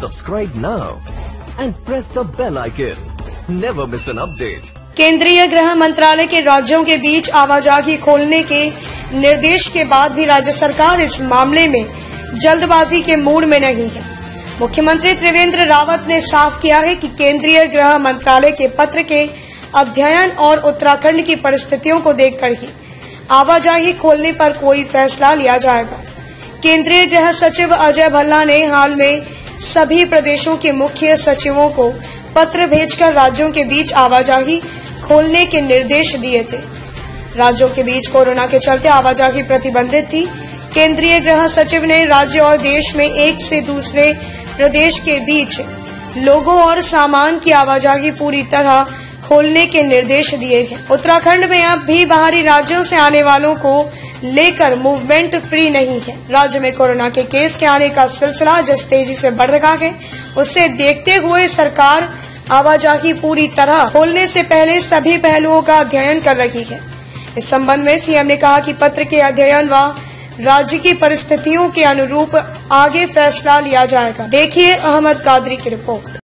Subscribe now and press the bell icon. Never miss an update. केंद्रीय गृह मंत्रालय के राज्यों के बीच आवाजाही खोलने के निर्देश के बाद भी राज्य सरकार इस मामले में जल्दबाजी के मूड में नहीं है मुख्यमंत्री त्रिवेंद्र रावत ने साफ़ किया है कि केंद्रीय गृह मंत्रालय के पत्र के अध्ययन और उत्तराखंड की परिस्थितियों को देखकर ही आवाजाही खोलने पर कोई फैसला लिया जाएगा केंद्रीय गृह सचिव अजय भल्ला ने हाल में सभी प्रदेशों के मुख्य सचिवों को पत्र भेजकर राज्यों के बीच आवाजाही खोलने के निर्देश दिए थे। राज्यों के बीच कोरोना के चलते आवाजाही प्रतिबंधित थी। केंद्रीय गृह सचिव ने राज्य और देश में एक से दूसरे प्रदेश के बीच लोगों और सामान की आवाजाही पूरी तरह खोलने के निर्देश दिए हैं। उत्तराखंड में अब भी बाहरी राज्यों से आने वालों को लेकर मूवमेंट फ्री नहीं है। राज्य में कोरोना के केस के आने का सिलसिला जिस तेज़ी से बढ़ रहा है, उसे देखते हुए सरकार आवाजाही पूरी तरह खोलने से पहले सभी पहलुओं का अध्ययन कर रही है। इस संबंध में सीएम ने कहा कि पत्र के अध्ययन व राज्य की परिस्थितियों के अनुरूप आगे फैसला लिया जाएगा। देखिए अहमद कादरी की रिपोर्ट।